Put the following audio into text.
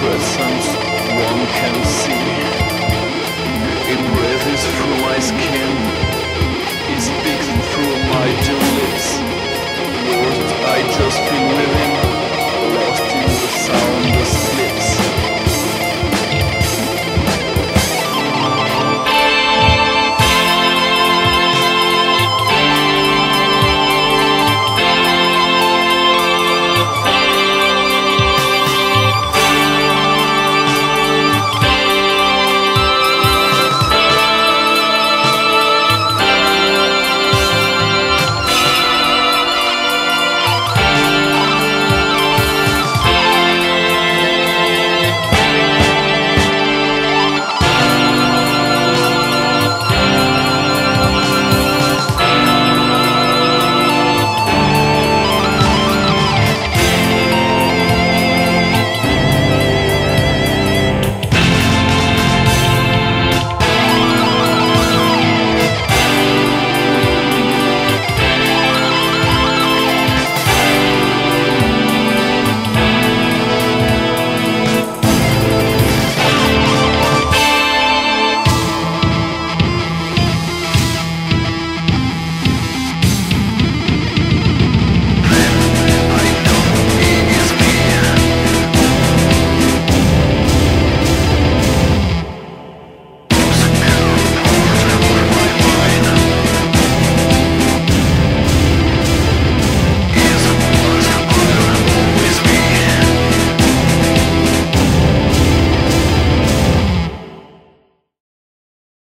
presence one can see. It breathes through my skin, it speaks through my two lips. Words I just feel.